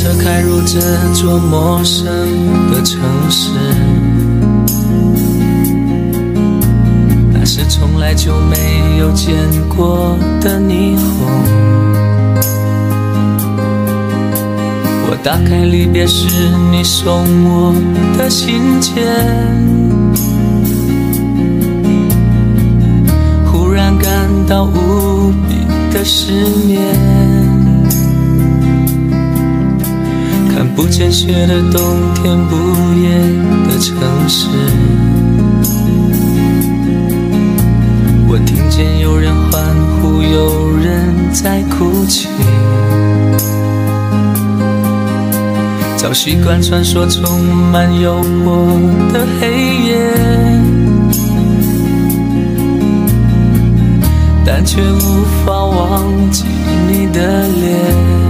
车开入这座陌生的城市，那是从来就没有见过的霓虹。我打开离别时你送我的信件，忽然感到无比的失眠。不见雪的冬天，不夜的城市。我听见有人欢呼，有人在哭泣。早习惯穿梭充满诱惑的黑夜，但却无法忘记你的脸。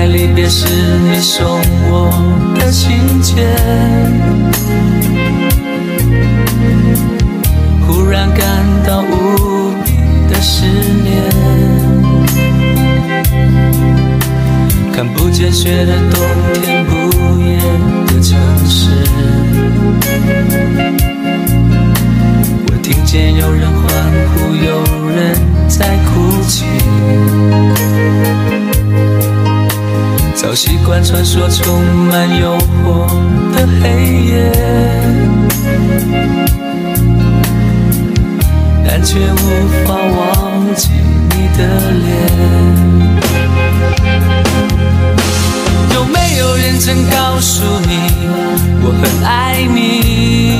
在离别时你送我的信件，忽然感到无比的思念。看不见雪的冬天，不夜的城市。我听见有人欢呼，有人在哭泣。早习惯穿梭充满诱惑的黑夜，但却无法忘记你的脸。有没有人曾告诉你我很爱你？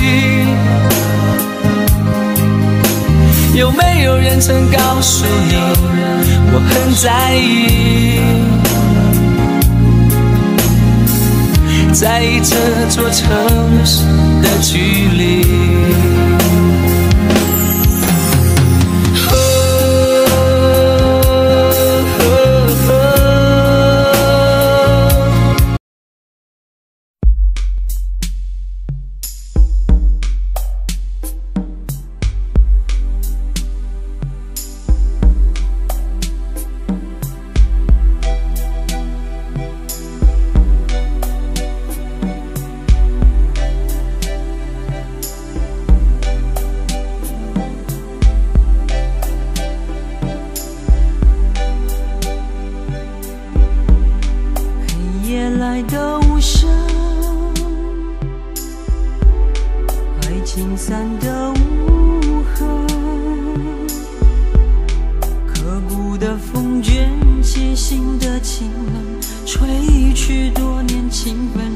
有没有人曾告诉你我很在意？在意这座城市的距离？心的情冷，吹去多年情分。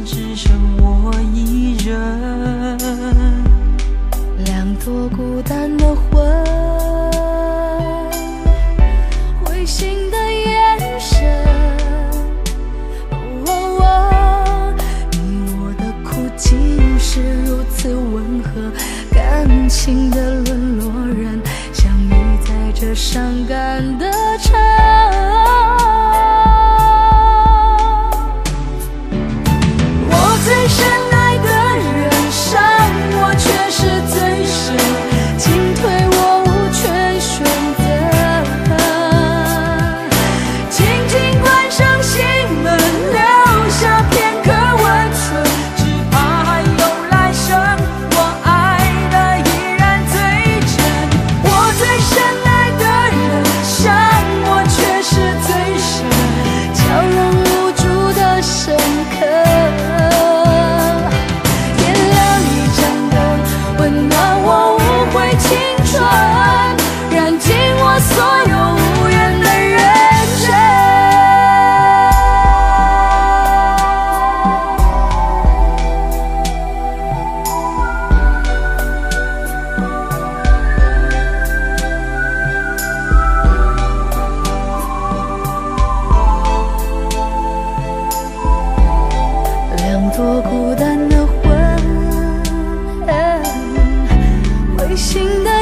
心的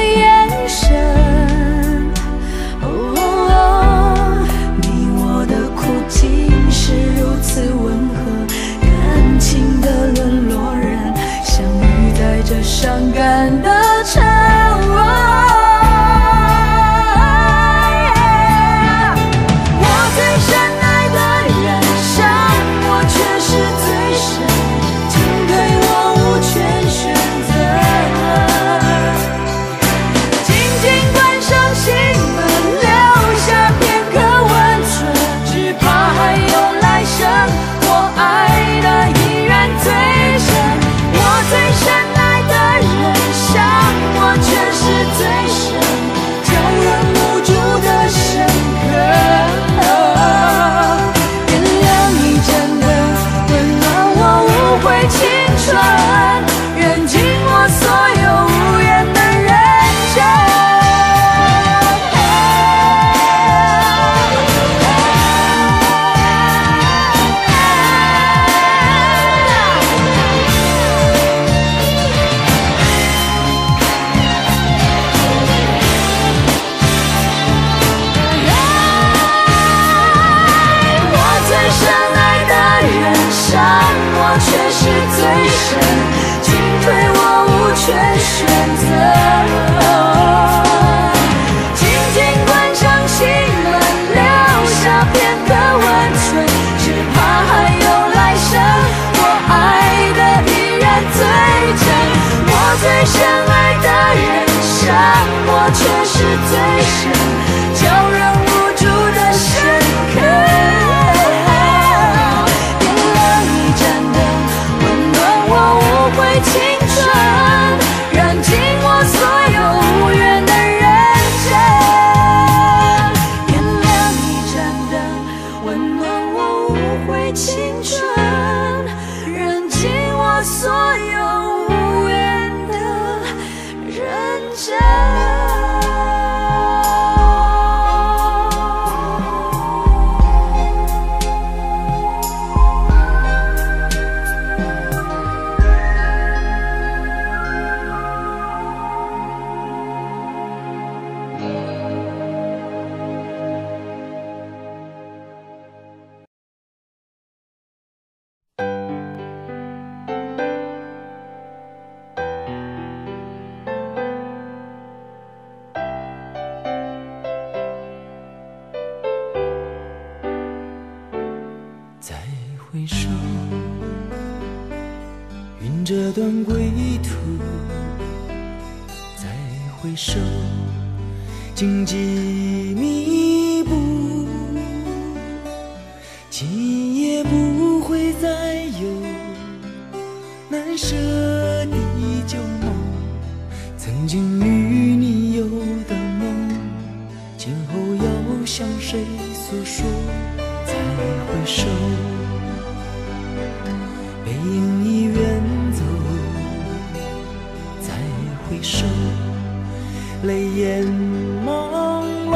无悔青春，燃尽我所有。段归途；再回首，荆棘密布，今夜不会再有难舍的旧梦。曾经与你有的梦，今后要向谁诉说？再回首，背影回首，泪眼朦胧，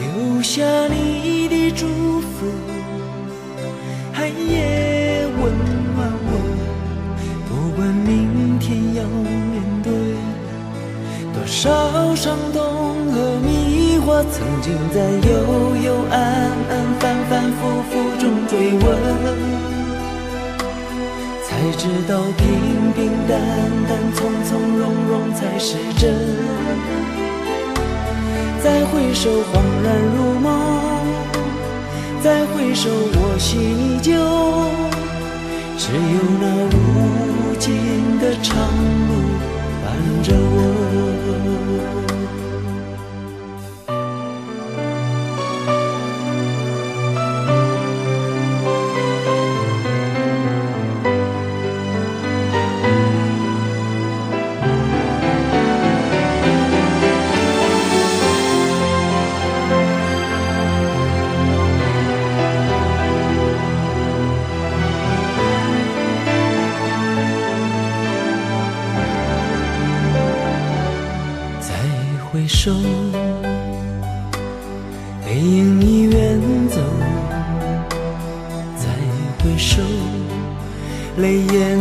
留下你的祝福，寒夜温暖我。不管明天要面对多少伤痛和迷惑，曾经在幽幽暗暗、反反复复中追问，才知道平平淡淡、从从容容才是真。再回首，恍然如梦；再回首，我心依旧。只有那无尽的长路手，背影已远走；再回首，泪眼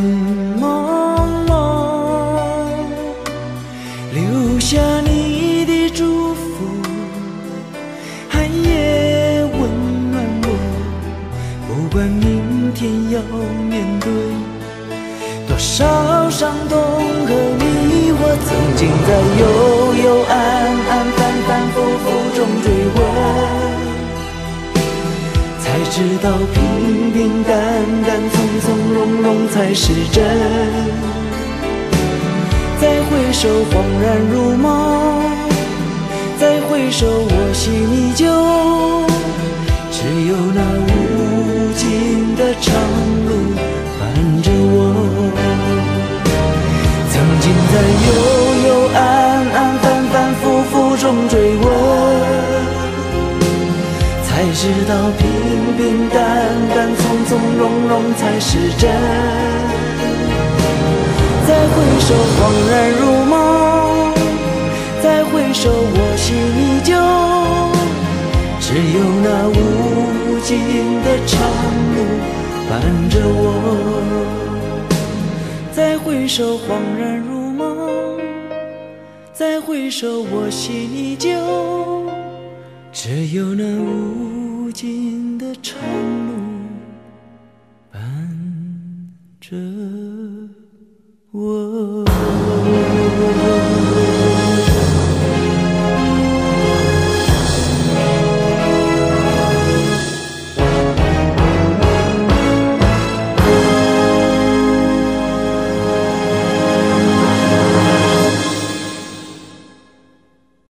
朦胧，留下你的祝福，寒夜温暖我。不管明天要面对多少伤痛和迷我，曾经在幽幽暗暗、反反复复中追问，才知道平平淡淡、从从容容才是真。再回首，恍然如才是真。再回首，恍然如梦；再回首，我心依旧。只有那无尽的长路伴着我。再回首，恍然如梦；再回首，我心依旧。只有那无尽的长路着我。